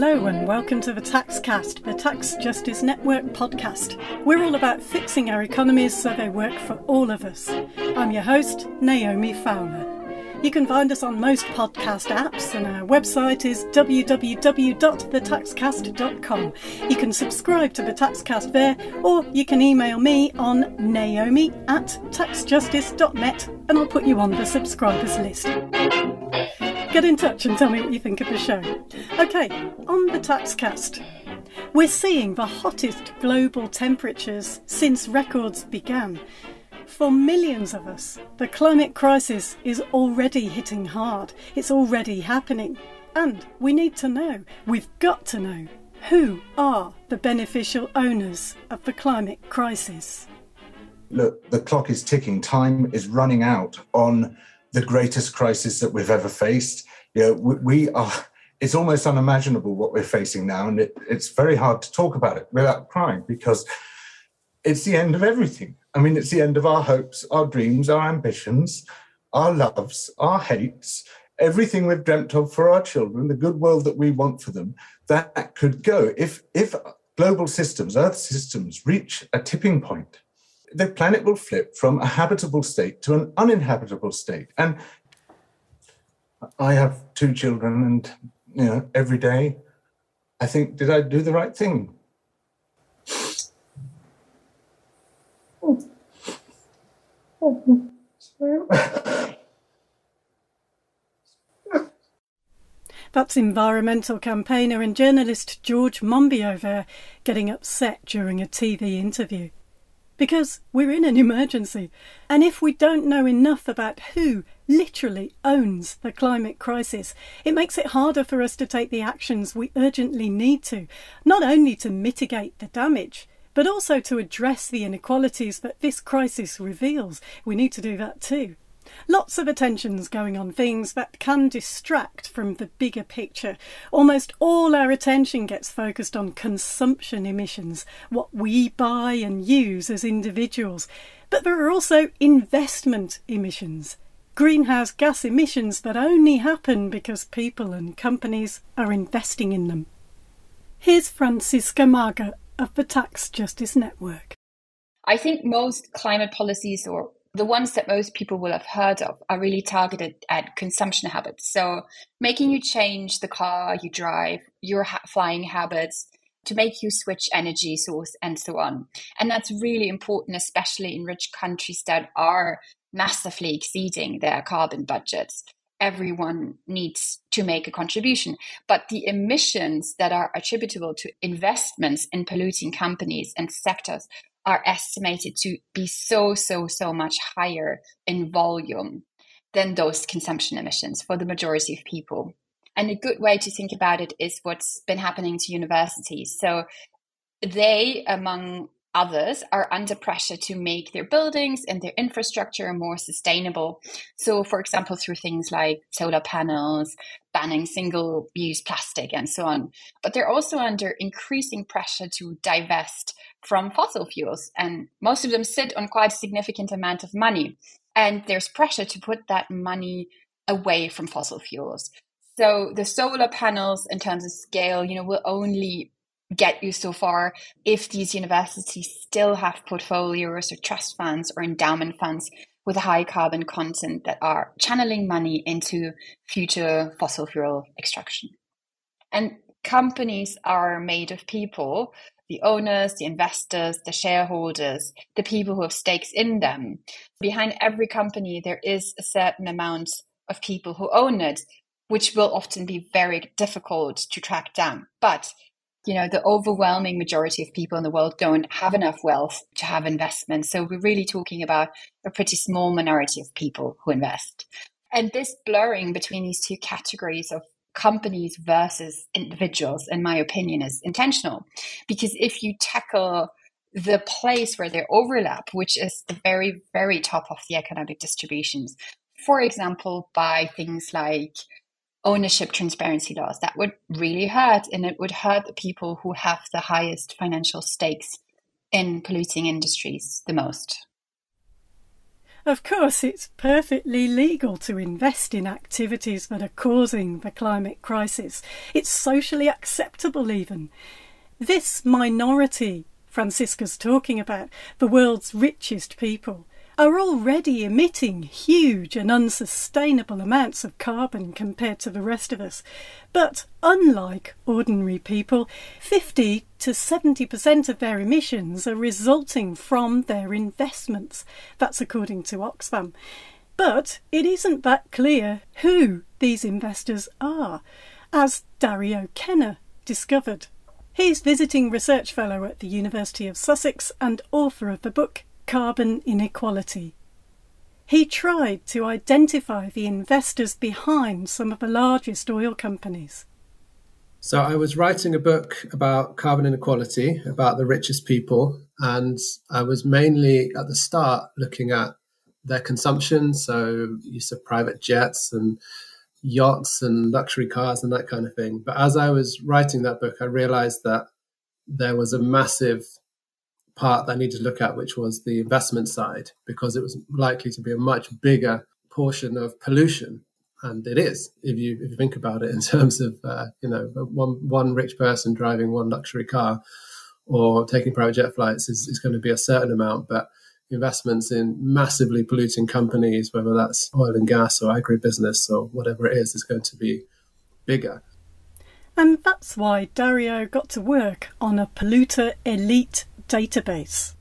Hello, and welcome to the Taxcast, the Tax Justice Network podcast. We're all about fixing our economies so they work for all of us. I'm your host, Naomi Fowler. You can find us on most podcast apps, and our website is www.thetaxcast.com. You can subscribe to the Taxcast there, or you can email me on naomi at taxjustice.net, and I'll put you on the subscribers list. Get in touch and tell me what you think of the show. Okay, on the Taxcast. We're seeing the hottest global temperatures since records began. For millions of us, the climate crisis is already hitting hard. It's already happening. And we need to know, we've got to know, who are the beneficial owners of the climate crisis? Look, the clock is ticking. Time is running out on the greatest crisis that we've ever faced. You know, we, we are. It's almost unimaginable what we're facing now, and it, it's very hard to talk about it without crying because it's the end of everything. I mean, it's the end of our hopes, our dreams, our ambitions, our loves, our hates, everything we've dreamt of for our children, the good world that we want for them. That could go if if global systems, Earth systems, reach a tipping point the planet will flip from a habitable state to an uninhabitable state. And I have two children, and you know, every day I think, did I do the right thing? That's environmental campaigner and journalist George Monbiot there getting upset during a TV interview because we're in an emergency. And if we don't know enough about who literally owns the climate crisis, it makes it harder for us to take the actions we urgently need to, not only to mitigate the damage, but also to address the inequalities that this crisis reveals. We need to do that too. Lots of attention's going on things that can distract from the bigger picture. Almost all our attention gets focused on consumption emissions, what we buy and use as individuals. But there are also investment emissions, greenhouse gas emissions that only happen because people and companies are investing in them. Here's Franziska Mager of the Tax Justice Network. I think most climate policies or the ones that most people will have heard of are really targeted at consumption habits. So, making you change the car you drive, your ha- flying habits, to make you switch energy source, and so on. And that's really important, especially in rich countries that are massively exceeding their carbon budgets. Everyone needs to make a contribution. But the emissions that are attributable to investments in polluting companies and sectors are estimated to be so, so, so much higher in volume than those consumption emissions for the majority of people. And a good way to think about it is what's been happening to universities. So they, among others, are under pressure to make their buildings and their infrastructure more sustainable. So, for example, through things like solar panels, banning single use plastic, and so on. But they're also under increasing pressure to divest from fossil fuels. And most of them sit on quite a significant amount of money. And there's pressure to put that money away from fossil fuels. So the solar panels, in terms of scale, you know, will only get you so far if these universities still have portfolios or trust funds or endowment funds with a high carbon content that are channeling money into future fossil fuel extraction. And companies are made of people the owners, the investors, the shareholders, the people who have stakes in them. Behind every company, there is a certain amount of people who own it, which will often be very difficult to track down. But you know, the overwhelming majority of people in the world don't have enough wealth to have investments. So we're really talking about a pretty small minority of people who invest. And this blurring between these two categories of companies versus individuals, in my opinion, is intentional. Because if you tackle the place where they overlap, which is the very, very top of the economic distributions, for example, by things like ownership transparency laws, that would really hurt. And it would hurt the people who have the highest financial stakes in polluting industries the most. Of course, it's perfectly legal to invest in activities that are causing the climate crisis. It's socially acceptable, even. This minority Franziska's talking about, the world's richest people, are already emitting huge and unsustainable amounts of carbon compared to the rest of us. But unlike ordinary people, 50 to 70% of their emissions are resulting from their investments. That's according to Oxfam. But it isn't that clear who these investors are, as Dario Kenner discovered. He's visiting research fellow at the University of Sussex and author of the book carbon inequality. He tried to identify the investors behind some of the largest oil companies. So, I was writing a book about carbon inequality, about the richest people, and I was mainly at the start looking at their consumption, so use of private jets and yachts and luxury cars and that kind of thing. But as I was writing that book, I realized that there was a massive part that I needed to look at, which was the investment side, because it was likely to be a much bigger portion of pollution. And it is, if you if you think about it in terms of uh, you know one one rich person driving one luxury car or taking private jet flights is, is going to be a certain amount, but investments in massively polluting companies, whether that's oil and gas or agribusiness or whatever it is, is going to be bigger. And that's why Dario got to work on a polluter elite database.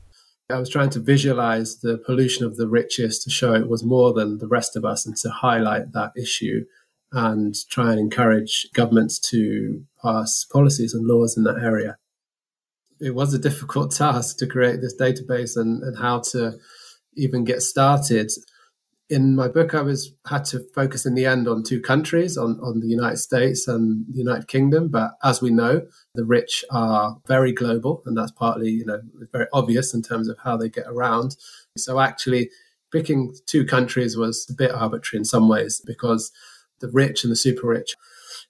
I was trying to visualize the pollution of the richest to show it was more than the rest of us and to highlight that issue and try and encourage governments to pass policies and laws in that area. It was a difficult task to create this database and, and how to even get started in my book, I was had to focus in the end on two countries, on, on the United States and the United Kingdom. But as we know, the rich are very global, and that's partly, you know, very obvious in terms of how they get around. So actually, picking two countries was a bit arbitrary in some ways because the rich and the super rich,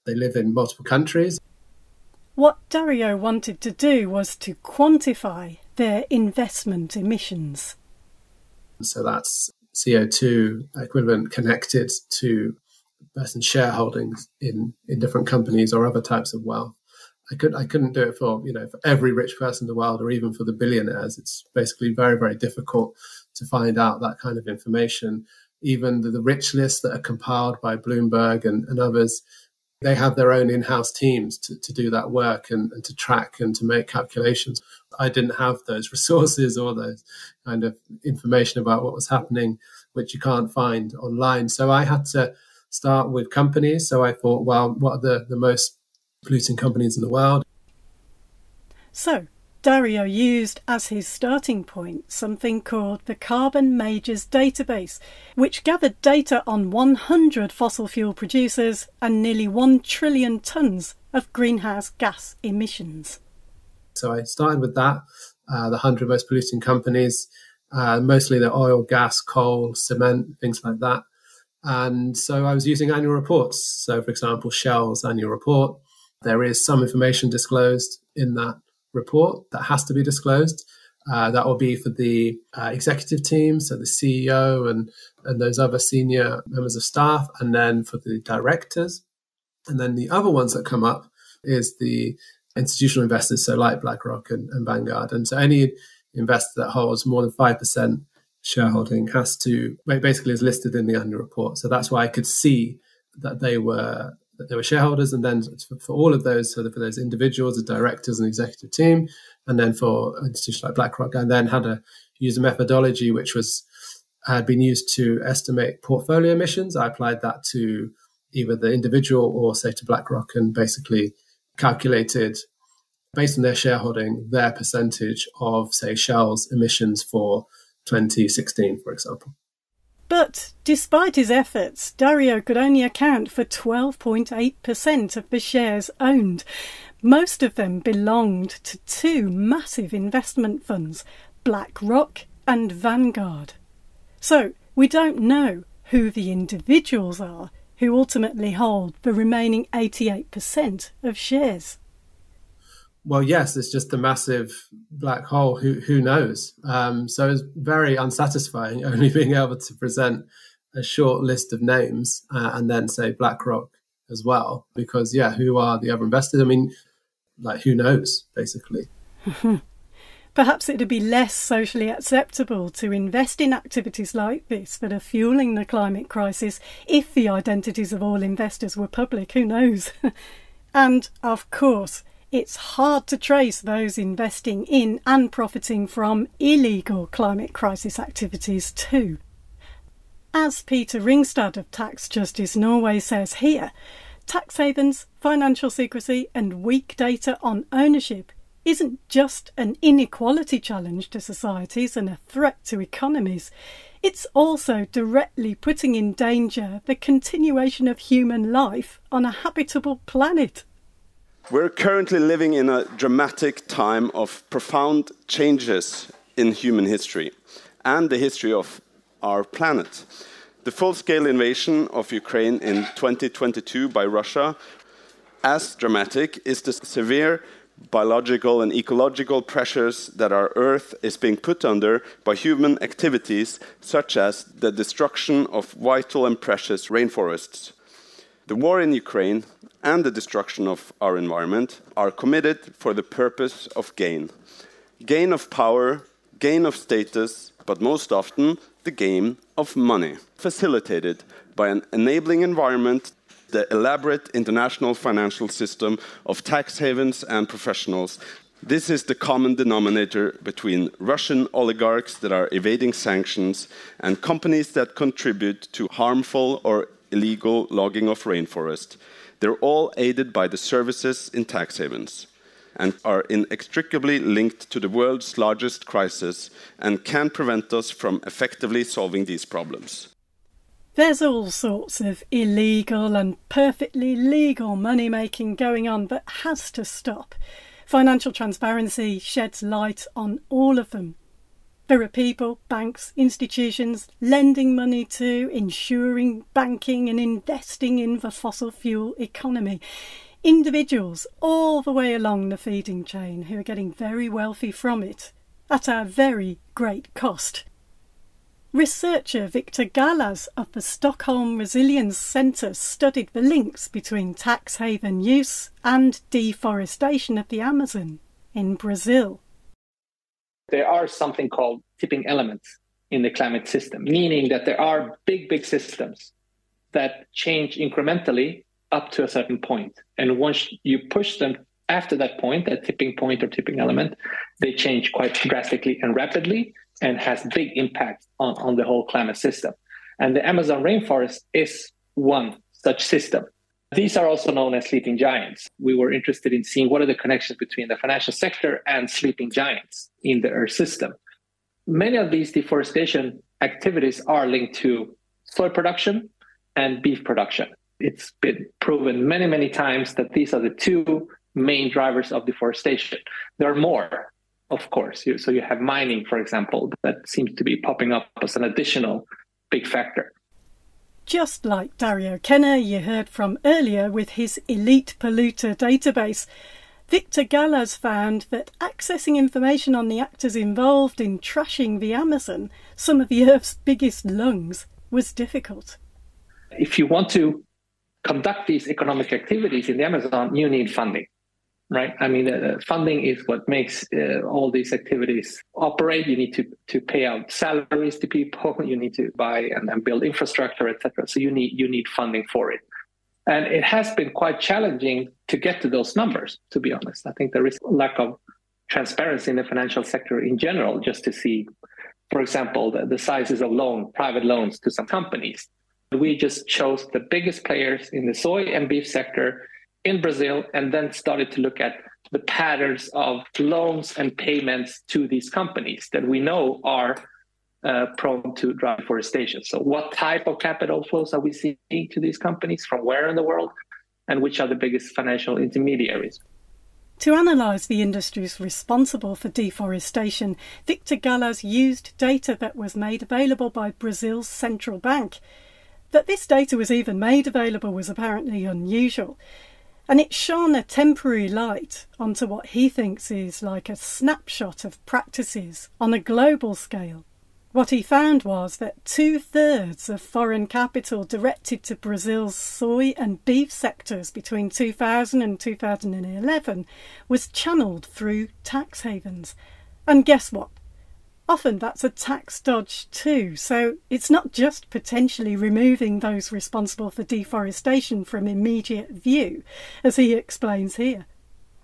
they live in multiple countries. What Dario wanted to do was to quantify their investment emissions. So that's CO2 equivalent connected to person's shareholdings in, in different companies or other types of wealth. I could I couldn't do it for you know for every rich person in the world or even for the billionaires. It's basically very very difficult to find out that kind of information. Even the, the rich lists that are compiled by Bloomberg and, and others, they have their own in-house teams to, to do that work and, and to track and to make calculations. I didn't have those resources or those kind of information about what was happening, which you can't find online. So I had to start with companies. So I thought, well, what are the, the most polluting companies in the world? So Dario used as his starting point something called the Carbon Majors Database, which gathered data on 100 fossil fuel producers and nearly 1 trillion tonnes of greenhouse gas emissions. So I started with that, uh, the 100 most polluting companies, uh, mostly the oil, gas, coal, cement, things like that. And so I was using annual reports. So, for example, Shell's annual report, there is some information disclosed in that report that has to be disclosed. Uh, that will be for the uh, executive team, so the CEO and, and those other senior members of staff, and then for the directors. And then the other ones that come up is the institutional investors, so like BlackRock and, and Vanguard. And so any investor that holds more than 5% shareholding has to basically is listed in the annual report. So that's why I could see that they were that they were shareholders, and then for all of those, so for those individuals, the directors and executive team, and then for institutions like BlackRock, and then had to use a methodology which was had been used to estimate portfolio emissions. I applied that to either the individual or say to BlackRock, and basically calculated based on their shareholding their percentage of say Shell's emissions for 2016, for example. But despite his efforts, Dario could only account for 12.8% of the shares owned. Most of them belonged to two massive investment funds, BlackRock and Vanguard. So we don't know who the individuals are who ultimately hold the remaining 88% of shares. well, yes, it's just a massive black hole. Who who knows? Um, so it's very unsatisfying only being able to present a short list of names uh, and then say BlackRock as well, because yeah, who are the other investors? I mean, like who knows, basically. Perhaps it'd be less socially acceptable to invest in activities like this that are fueling the climate crisis if the identities of all investors were public. Who knows? and, of course, it's hard to trace those investing in and profiting from illegal climate crisis activities too. As Peter Ringstad of Tax Justice Norway says here, tax havens, financial secrecy, and weak data on ownership isn't just an inequality challenge to societies and a threat to economies. It's also directly putting in danger the continuation of human life on a habitable planet. We're currently living in a dramatic time of profound changes in human history and the history of our planet. The full scale invasion of Ukraine in 2022 by Russia, as dramatic, is the severe biological and ecological pressures that our Earth is being put under by human activities, such as the destruction of vital and precious rainforests. The war in Ukraine and the destruction of our environment are committed for the purpose of gain gain of power, gain of status, but most often the gain of money, facilitated by an enabling environment the elaborate international financial system of tax havens and professionals. This is the common denominator between Russian oligarchs that are evading sanctions and companies that contribute to harmful or illegal logging of rainforest. They're all aided by the services in tax havens and are inextricably linked to the world's largest crisis and can prevent us from effectively solving these problems. There's all sorts of illegal and perfectly legal money making going on that has to stop. Financial transparency sheds light on all of them. There are people, banks, institutions lending money to, insuring, banking, and investing in the fossil fuel economy. Individuals all the way along the feeding chain who are getting very wealthy from it at our very great cost. Researcher Victor Galaz of the Stockholm Resilience Centre studied the links between tax haven use and deforestation of the Amazon in Brazil. There are something called tipping elements in the climate system, meaning that there are big, big systems that change incrementally up to a certain point. And once you push them after that point, that tipping point or tipping element, they change quite drastically and rapidly and has big impact on, on the whole climate system. And the Amazon rainforest is one such system. These are also known as sleeping giants. We were interested in seeing what are the connections between the financial sector and sleeping giants in the Earth system. Many of these deforestation activities are linked to soy production and beef production. It's been proven many, many times that these are the two main drivers of deforestation. There are more, of course. You, So you have mining, for example, that seems to be popping up as an additional big factor. Just like Dario Kenner, you heard from earlier with his Elite Polluter database, Victor Galaz found that accessing information on the actors involved in trashing the Amazon, some of the Earth's biggest lungs, was difficult. If you want to conduct these economic activities in the Amazon, you need funding right? I mean, uh, funding is what makes uh, all these activities operate. You need to to pay out salaries to people. You need to buy and, and build infrastructure, etc. So you need you need funding for it, and it has been quite challenging to get to those numbers. To be honest, I think there is lack of transparency in the financial sector in general, just to see, for example, the, the sizes of loan, private loans to some companies. We just chose the biggest players in the soy and beef sector in Brazil and then started to look at the patterns of loans and payments to these companies that we know are uh, prone to deforestation. So, what type of capital flows are we seeing to these companies from where in the world, and which are the biggest financial intermediaries? To analyse the industries responsible for deforestation, Victor Galaz used data that was made available by Brazil's central bank. That this data was even made available was apparently unusual. And it shone a temporary light onto what he thinks is like a snapshot of practices on a global scale. What he found was that two thirds of foreign capital directed to Brazil's soy and beef sectors between 2000 and 2011 was channeled through tax havens. And guess what? Often that's a tax dodge too, so it's not just potentially removing those responsible for deforestation from immediate view, as he explains here.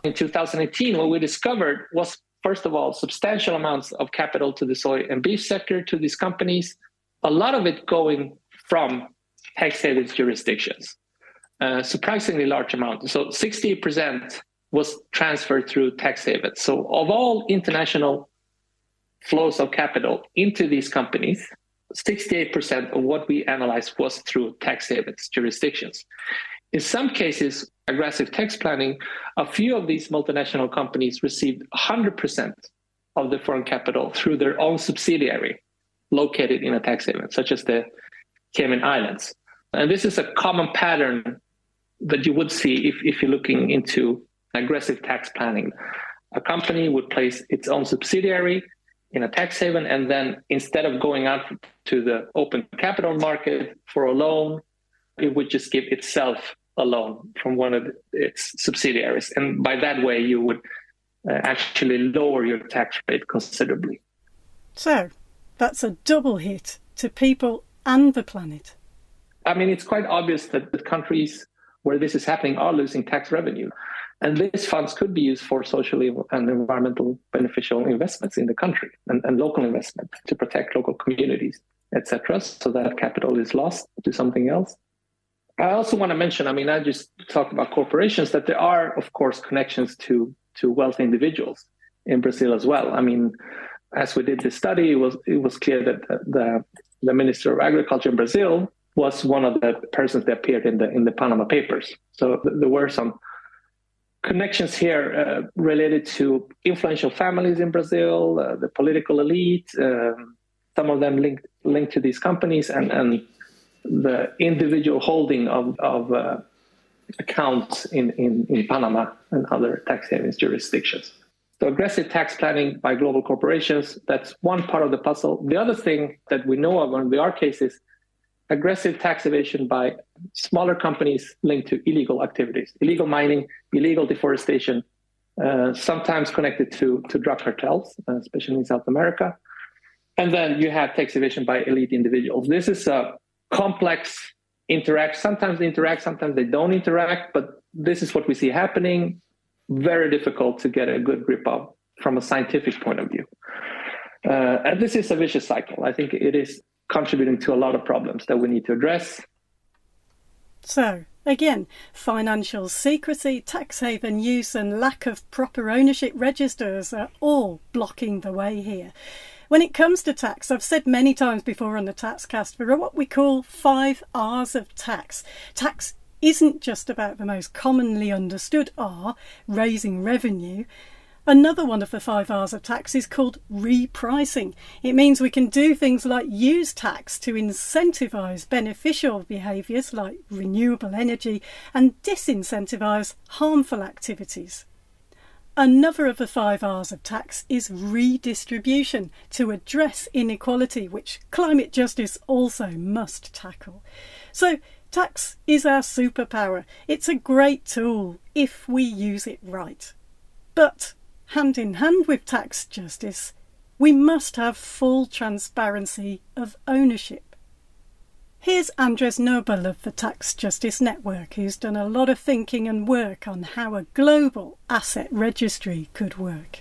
In 2018, what we discovered was, first of all, substantial amounts of capital to the soy and beef sector to these companies, a lot of it going from tax havens jurisdictions, uh, surprisingly large amount. So 60% was transferred through tax havens. So of all international flows of capital into these companies, 68% of what we analyzed was through tax havens jurisdictions. In some cases, aggressive tax planning, a few of these multinational companies received 100% of the foreign capital through their own subsidiary located in a tax haven, such as the Cayman Islands. And this is a common pattern that you would see if, if you're looking into aggressive tax planning. A company would place its own subsidiary in a tax haven, and then instead of going out to the open capital market for a loan, it would just give itself a loan from one of its subsidiaries, and by that way, you would uh, actually lower your tax rate considerably. So, that's a double hit to people and the planet. I mean, it's quite obvious that the countries where this is happening are losing tax revenue. And these funds could be used for socially and environmental beneficial investments in the country and, and local investment to protect local communities, etc. So that capital is lost to something else. I also want to mention, I mean, I just talked about corporations, that there are, of course, connections to to wealthy individuals in Brazil as well. I mean, as we did this study, it was it was clear that the the Minister of Agriculture in Brazil was one of the persons that appeared in the in the Panama Papers. So there were some connections here uh, related to influential families in Brazil, uh, the political elite, um, some of them linked linked to these companies, and and the individual holding of of uh, accounts in, in in Panama and other tax havens jurisdictions. So aggressive tax planning by global corporations, that's one part of the puzzle. The other thing that we know of, there are cases, aggressive tax evasion by smaller companies linked to illegal activities, illegal mining, illegal deforestation, uh, sometimes connected to, to drug cartels, uh, especially in South America. And then you have tax evasion by elite individuals. This is a complex interact. Sometimes they interact, sometimes they don't interact, but this is what we see happening. Very difficult to get a good grip of from a scientific point of view. Uh, and this is a vicious cycle. I think it is contributing to a lot of problems that we need to address. So, again, financial secrecy, tax haven use, and lack of proper ownership registers are all blocking the way here. When it comes to tax, I've said many times before on the Taxcast, there are what we call five R's of tax. Tax isn't just about the most commonly understood R, raising revenue. Another one of the five R's of tax is called repricing. It means we can do things like use tax to incentivise beneficial behaviours like renewable energy and disincentivise harmful activities. Another of the five R's of tax is redistribution to address inequality, which climate justice also must tackle. So, tax is our superpower. It's a great tool if we use it right. But hand in hand with tax justice, we must have full transparency of ownership. Here's Andres Knobel of the Tax Justice Network, who's done a lot of thinking and work on how a global asset registry could work.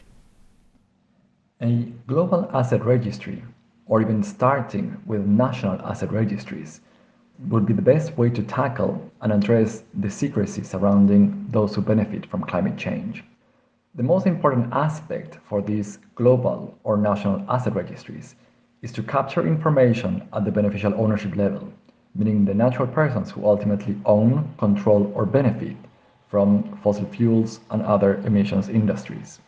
A global asset registry, or even starting with national asset registries, would be the best way to tackle and address the secrecy surrounding those who benefit from climate change. The most important aspect for these global or national asset registries is to capture information at the beneficial ownership level, meaning the natural persons who ultimately own, control, or benefit from fossil fuels and other emissions industries.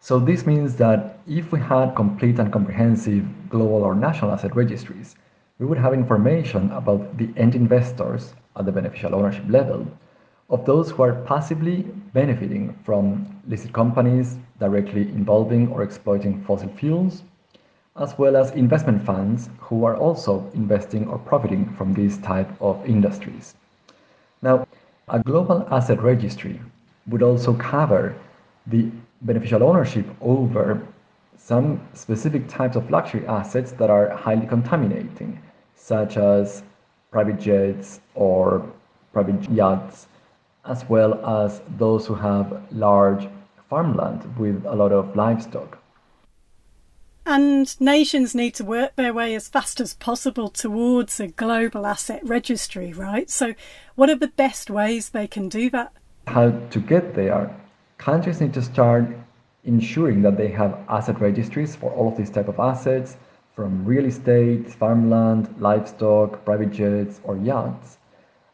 So this means that if we had complete and comprehensive global or national asset registries, we would have information about the end investors at the beneficial ownership level, of those who are passively benefiting from listed companies directly involving or exploiting fossil fuels, as well as investment funds who are also investing or profiting from these type of industries. Now, a global asset registry would also cover the beneficial ownership over some specific types of luxury assets that are highly contaminating, such as private jets or private yachts, as well as those who have large farmland with a lot of livestock. And nations need to work their way as fast as possible towards a global asset registry, right? So, what are the best ways they can do that? How to get there? Countries need to start ensuring that they have asset registries for all of these type of assets, from real estate, farmland, livestock, private jets, or yachts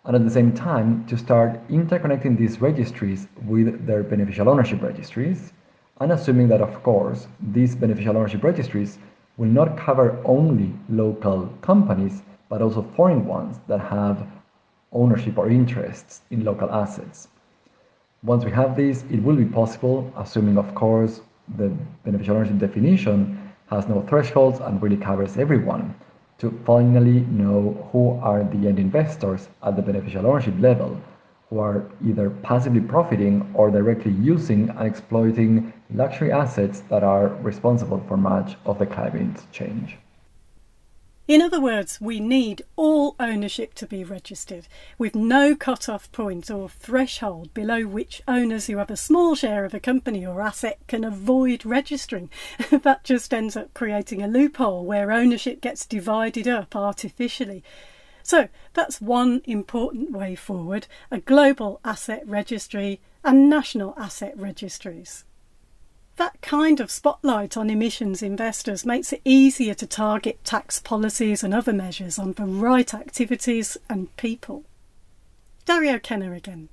and at the same time to start interconnecting these registries with their beneficial ownership registries, and assuming that, of course, these beneficial ownership registries will not cover only local companies, but also foreign ones that have ownership or interests in local assets. Once we have this, it will be possible, assuming, of course, the beneficial ownership definition has no thresholds and really covers everyone, to finally know who are the end investors at the beneficial ownership level who are either passively profiting or directly using and exploiting luxury assets that are responsible for much of the climate change. In other words, we need all ownership to be registered, with no cut-off point or threshold below which owners who have a small share of a company or asset can avoid registering. that just ends up creating a loophole where ownership gets divided up artificially. So that's one important way forward a global asset registry and national asset registries. That kind of spotlight on emissions investors makes it easier to target tax policies and other measures on the right activities and people. Dario Kenner again.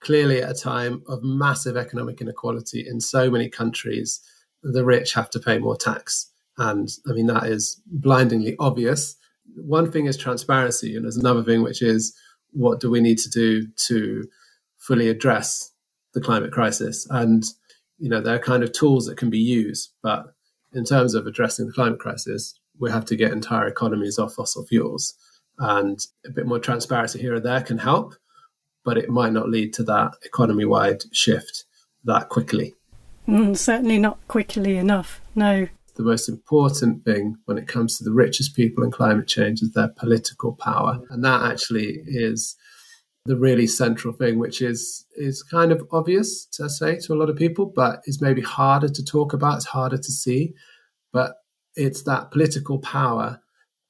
Clearly, at a time of massive economic inequality in so many countries, the rich have to pay more tax. And I mean, that is blindingly obvious. One thing is transparency, and there's another thing which is what do we need to do to fully address the climate crisis? And you know, there are kind of tools that can be used, but in terms of addressing the climate crisis, we have to get entire economies off fossil fuels. And a bit more transparency here or there can help, but it might not lead to that economy wide shift that quickly. Mm, certainly not quickly enough, no. The most important thing when it comes to the richest people and climate change is their political power. And that actually is the really central thing, which is is kind of obvious to say to a lot of people, but is maybe harder to talk about. It's harder to see, but it's that political power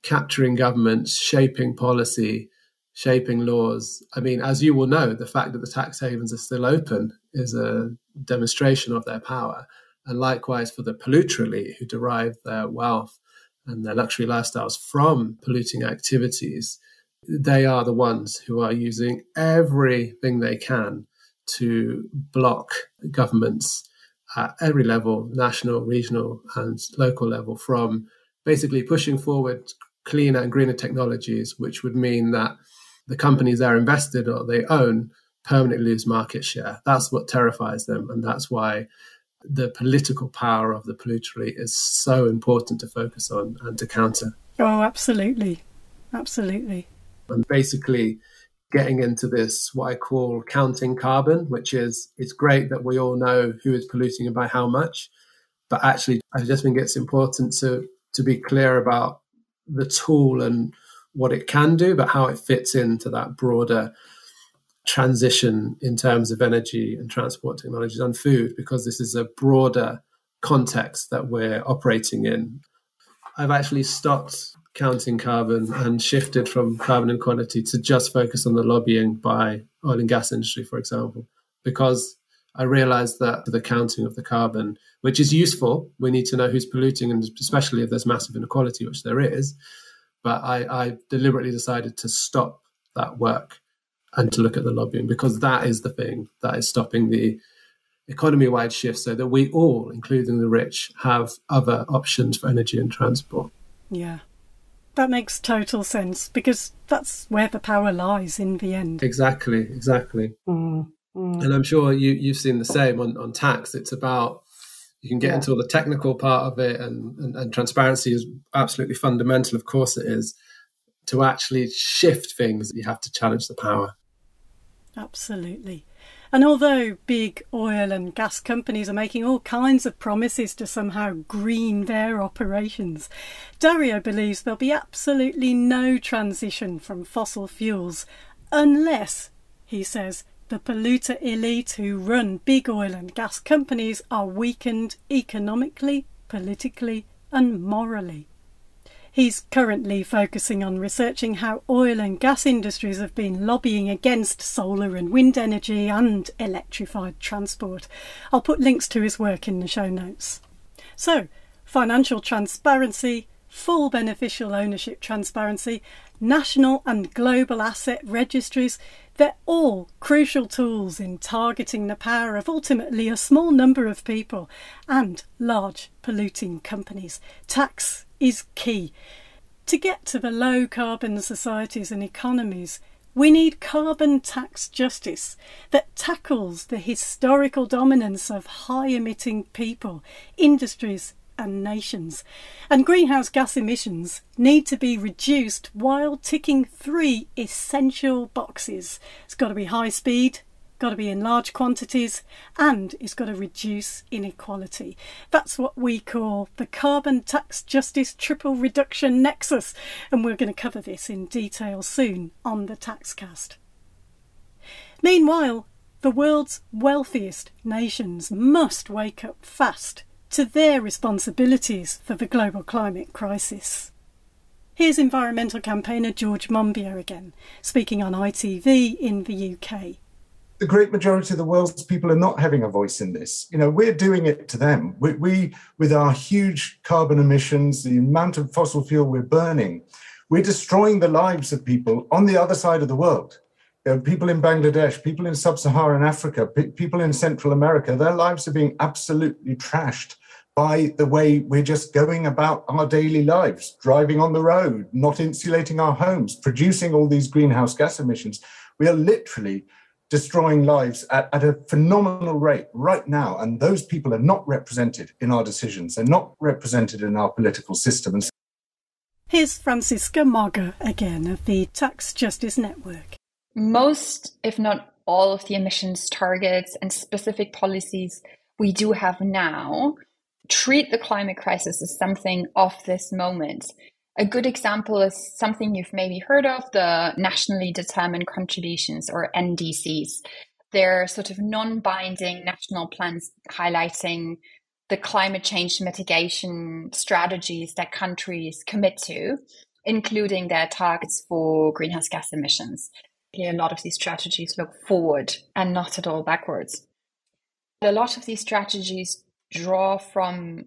capturing governments, shaping policy, shaping laws. I mean, as you will know, the fact that the tax havens are still open is a demonstration of their power. And likewise for the polluter elite who derive their wealth and their luxury lifestyles from polluting activities they are the ones who are using everything they can to block governments at every level national, regional, and local level from basically pushing forward cleaner and greener technologies, which would mean that the companies they're invested or they own permanently lose market share. That's what terrifies them. And that's why the political power of the polluter is so important to focus on and to counter. Oh, absolutely. Absolutely and basically getting into this what I call counting carbon, which is it's great that we all know who is polluting and by how much, but actually I just think it's important to to be clear about the tool and what it can do, but how it fits into that broader transition in terms of energy and transport technologies and food, because this is a broader context that we're operating in. I've actually stopped counting carbon and shifted from carbon inequality to just focus on the lobbying by oil and gas industry, for example, because I realized that the counting of the carbon, which is useful, we need to know who's polluting, and especially if there's massive inequality, which there is. But I, I deliberately decided to stop that work and to look at the lobbying because that is the thing that is stopping the economy wide shift so that we all, including the rich, have other options for energy and transport. Yeah. That makes total sense because that's where the power lies in the end. Exactly, exactly. Mm, mm. And I'm sure you, you've seen the same on, on tax. It's about you can get yeah. into all the technical part of it, and, and, and transparency is absolutely fundamental. Of course, it is. To actually shift things, you have to challenge the power. Absolutely. And although big oil and gas companies are making all kinds of promises to somehow green their operations, Dario believes there'll be absolutely no transition from fossil fuels unless, he says, the polluter elite who run big oil and gas companies are weakened economically, politically, and morally. He's currently focusing on researching how oil and gas industries have been lobbying against solar and wind energy and electrified transport. I'll put links to his work in the show notes. So, financial transparency, full beneficial ownership transparency, national and global asset registries, they're all crucial tools in targeting the power of ultimately a small number of people and large polluting companies. Tax is key. To get to the low carbon societies and economies, we need carbon tax justice that tackles the historical dominance of high emitting people, industries, and nations. And greenhouse gas emissions need to be reduced while ticking three essential boxes. It's got to be high speed, got to be in large quantities, and it's got to reduce inequality. That's what we call the carbon tax justice triple reduction nexus, and we're going to cover this in detail soon on the Taxcast. Meanwhile, the world's wealthiest nations must wake up fast to their responsibilities for the global climate crisis. Here's environmental campaigner George Monbiot again, speaking on ITV in the UK the great majority of the world's people are not having a voice in this. You know, we're doing it to them. We, we, with our huge carbon emissions, the amount of fossil fuel we're burning, we're destroying the lives of people on the other side of the world. You know, people in Bangladesh, people in sub-Saharan Africa, people in Central America, their lives are being absolutely trashed by the way we're just going about our daily lives, driving on the road, not insulating our homes, producing all these greenhouse gas emissions. We are literally destroying lives at, at a phenomenal rate right now. And those people are not represented in our decisions. They're not represented in our political system. Here's Franziska Mager again of the Tax Justice Network. Most, if not all, of the emissions targets and specific policies we do have now treat the climate crisis as something of this moment a good example is something you've maybe heard of the nationally determined contributions or NDCs. They're sort of non binding national plans highlighting the climate change mitigation strategies that countries commit to, including their targets for greenhouse gas emissions. A lot of these strategies look forward and not at all backwards. A lot of these strategies draw from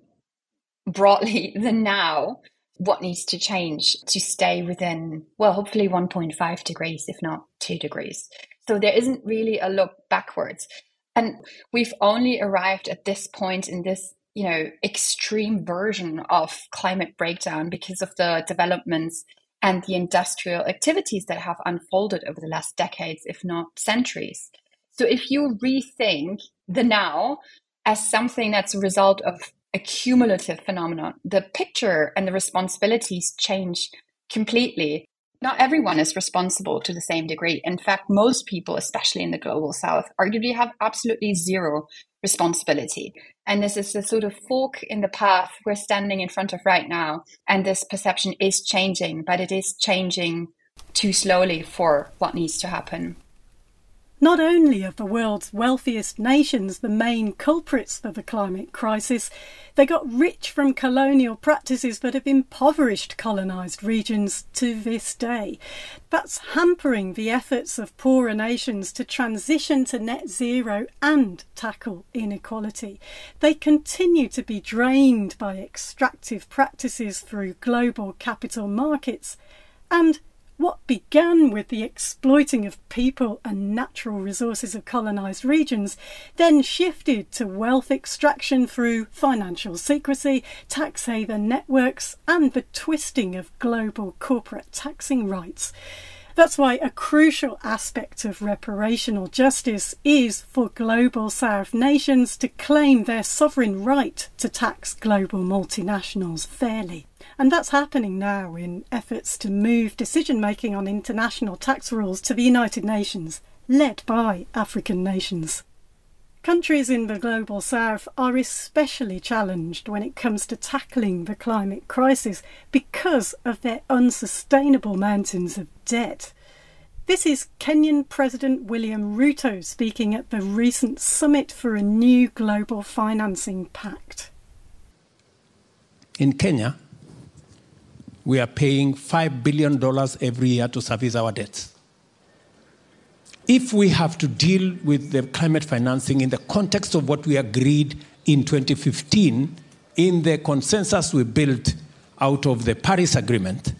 broadly the now what needs to change to stay within, well, hopefully 1.5 degrees, if not two degrees. So there isn't really a look backwards. And we've only arrived at this point in this, you know, extreme version of climate breakdown because of the developments and the industrial activities that have unfolded over the last decades, if not centuries. So if you rethink the now as something that's a result of a cumulative phenomenon. The picture and the responsibilities change completely. Not everyone is responsible to the same degree. In fact, most people, especially in the global south, arguably have absolutely zero responsibility. And this is the sort of fork in the path we're standing in front of right now. And this perception is changing, but it is changing too slowly for what needs to happen. Not only are the world's wealthiest nations the main culprits for the climate crisis, they got rich from colonial practices that have impoverished colonised regions to this day. That's hampering the efforts of poorer nations to transition to net zero and tackle inequality. They continue to be drained by extractive practices through global capital markets and What began with the exploiting of people and natural resources of colonised regions then shifted to wealth extraction through financial secrecy, tax haven networks, and the twisting of global corporate taxing rights. That's why a crucial aspect of reparational justice is for global South nations to claim their sovereign right to tax global multinationals fairly. And that's happening now in efforts to move decision making on international tax rules to the United Nations, led by African nations. Countries in the global south are especially challenged when it comes to tackling the climate crisis because of their unsustainable mountains of debt. This is Kenyan President William Ruto speaking at the recent Summit for a New Global Financing Pact. In Kenya, we are paying $5 billion every year to service our debts. If we have to deal with the climate financing in the context of what we agreed in 2015 in the consensus we built out of the Paris Agreement,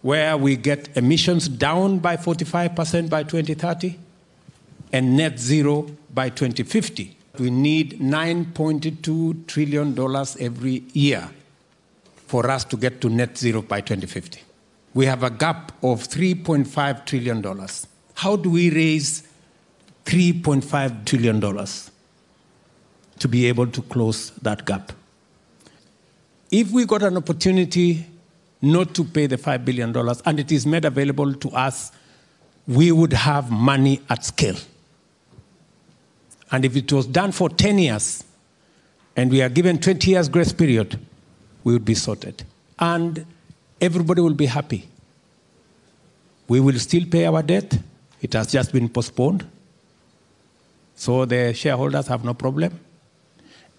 where we get emissions down by 45% by 2030 and net zero by 2050, we need $9.2 trillion every year for us to get to net zero by 2050. We have a gap of $3.5 trillion. How do we raise $3.5 trillion to be able to close that gap? If we got an opportunity not to pay the $5 billion and it is made available to us, we would have money at scale. And if it was done for 10 years and we are given 20 years grace period, we would be sorted. And everybody will be happy. We will still pay our debt. It has just been postponed. So the shareholders have no problem.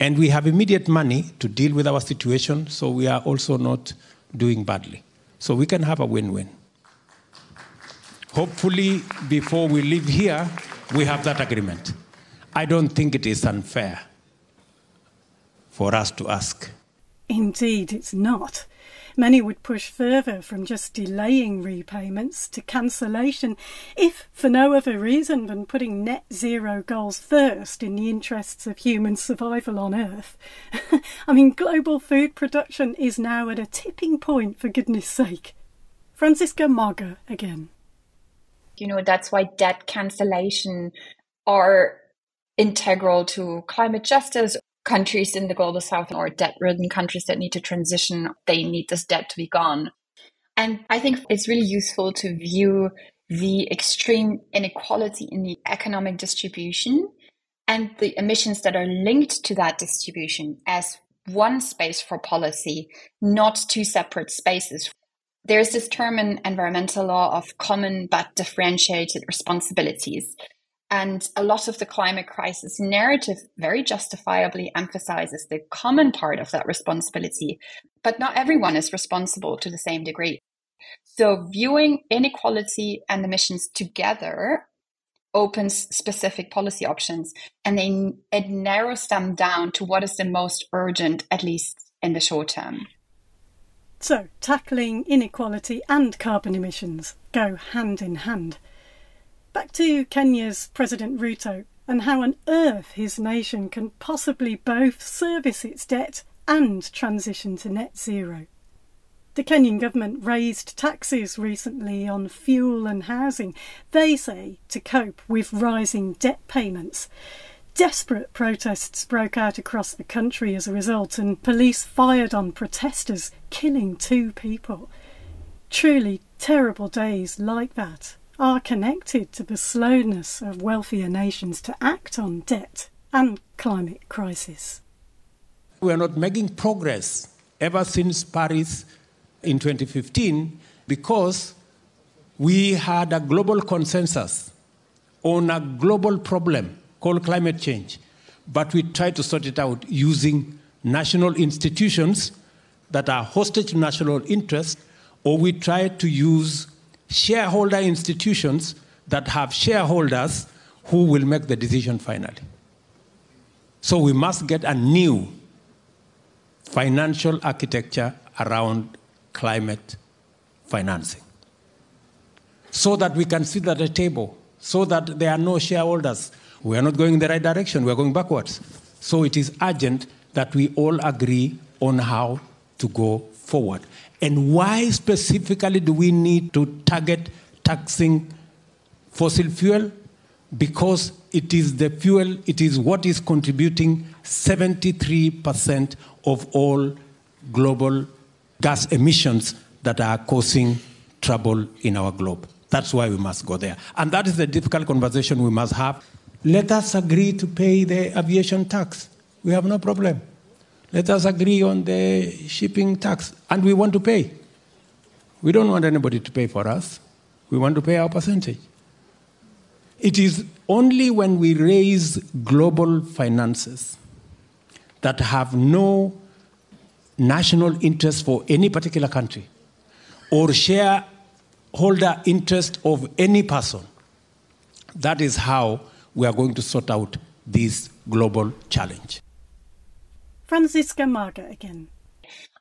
And we have immediate money to deal with our situation, so we are also not doing badly. So we can have a win win. Hopefully, before we leave here, we have that agreement. I don't think it is unfair for us to ask Indeed, it's not. Many would push further from just delaying repayments to cancellation, if for no other reason than putting net zero goals first in the interests of human survival on Earth. I mean, global food production is now at a tipping point, for goodness sake. Franziska Mager again. You know, that's why debt cancellation are integral to climate justice countries in the global south or debt ridden countries that need to transition, they need this debt to be gone. And I think it's really useful to view the extreme inequality in the economic distribution and the emissions that are linked to that distribution as one space for policy, not two separate spaces. There's this term in environmental law of common but differentiated responsibilities. And a lot of the climate crisis narrative very justifiably emphasizes the common part of that responsibility, but not everyone is responsible to the same degree. So viewing inequality and emissions together opens specific policy options and then it narrows them down to what is the most urgent, at least in the short term. So, tackling inequality and carbon emissions go hand in hand. Back to Kenya's President Ruto and how on earth his nation can possibly both service its debt and transition to net zero. The Kenyan government raised taxes recently on fuel and housing, they say to cope with rising debt payments. Desperate protests broke out across the country as a result, and police fired on protesters, killing two people. Truly terrible days like that are connected to the slowness of wealthier nations to act on debt and climate crisis. We are not making progress ever since Paris in 2015 because we had a global consensus on a global problem called climate change, but we tried to sort it out using national institutions that are hostage to national interest, or we tried to use shareholder institutions that have shareholders who will make the decision finally. So we must get a new financial architecture around climate financing. so that we can sit at the table, so that there are no shareholders. We are not going in the right direction, we are going backwards. So it is urgent that we all agree on how to go forward. And why specifically do we need to target taxing fossil fuel? Because it is the fuel, it is what is contributing 73% of all global gas emissions that are causing trouble in our globe. That's why we must go there. And that is the difficult conversation we must have. Let us agree to pay the aviation tax. We have no problem. Let us agree on the shipping tax. And we want to pay. We don't want anybody to pay for us. We want to pay our percentage. It is only when we raise global finances that have no national interest for any particular country or shareholder interest of any person. That is how we are going to sort out this global challenge. Franziska Mager again.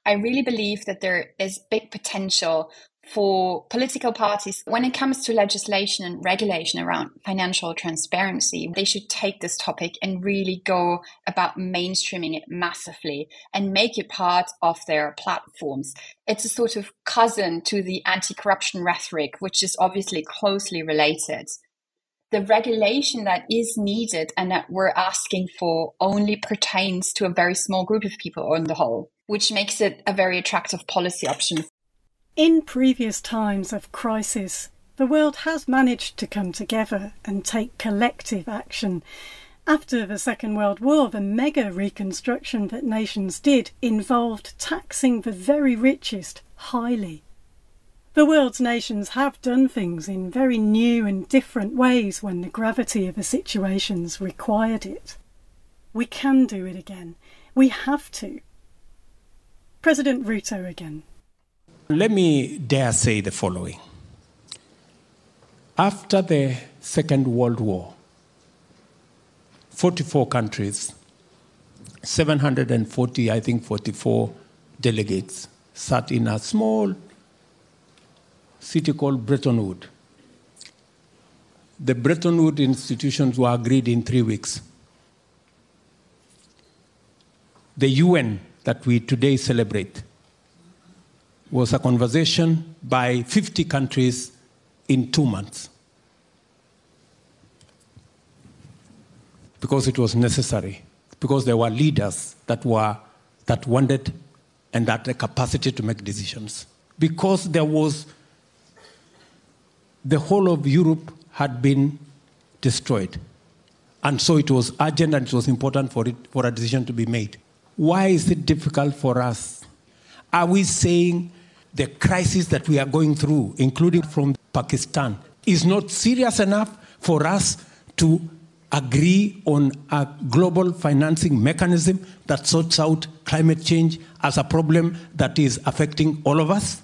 I really believe that there is big potential for political parties when it comes to legislation and regulation around financial transparency. They should take this topic and really go about mainstreaming it massively and make it part of their platforms. It's a sort of cousin to the anti corruption rhetoric, which is obviously closely related. The regulation that is needed and that we're asking for only pertains to a very small group of people on the whole, which makes it a very attractive policy option in previous times of crisis, the world has managed to come together and take collective action. After the Second World War, the mega reconstruction that nations did involved taxing the very richest highly. The world's nations have done things in very new and different ways when the gravity of the situations required it. We can do it again. We have to. President Ruto again. Let me dare say the following. After the Second World War, 44 countries, 740, I think 44 delegates sat in a small city called Bretton Woods. The Bretton Woods institutions were agreed in three weeks. The UN that we today celebrate was a conversation by 50 countries in two months. Because it was necessary, because there were leaders that were that wanted and had the capacity to make decisions. Because there was the whole of Europe had been destroyed. And so it was urgent and it was important for, it, for a decision to be made. Why is it difficult for us? Are we saying the crisis that we are going through, including from Pakistan, is not serious enough for us to agree on a global financing mechanism that sorts out climate change as a problem that is affecting all of us?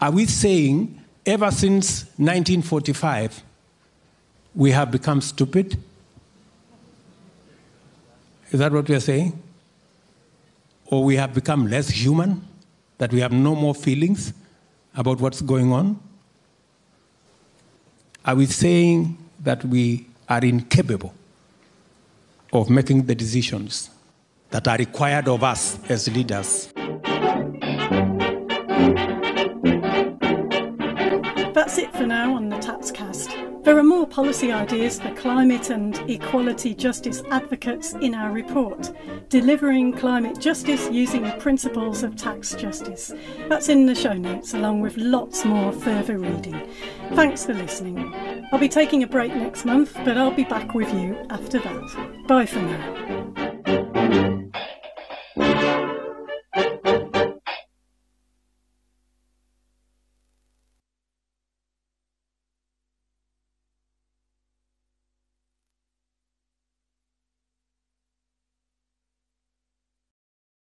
Are we saying ever since 1945 we have become stupid? Is that what we are saying? Or we have become less human? that we have no more feelings about what's going on? Are we saying that we are incapable of making the decisions that are required of us as leaders? That's it for now on the Taxcast. There are more policy ideas for climate and equality justice advocates in our report, Delivering Climate Justice Using the Principles of Tax Justice. That's in the show notes, along with lots more further reading. Thanks for listening. I'll be taking a break next month, but I'll be back with you after that. Bye for now.